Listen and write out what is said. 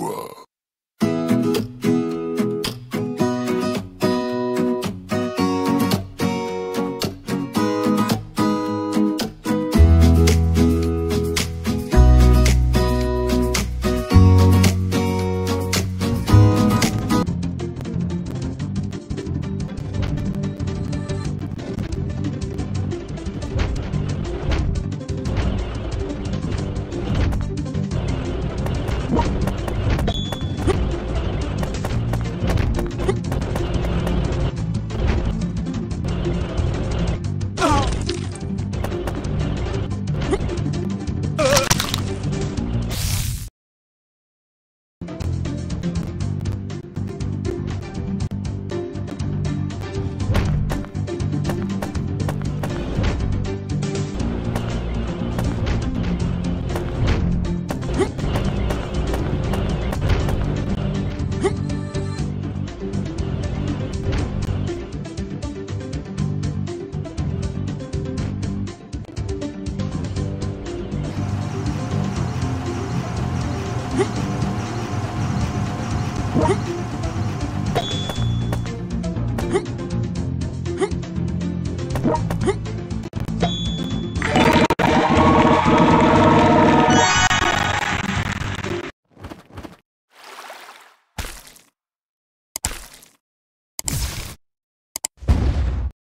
over. What? Huh?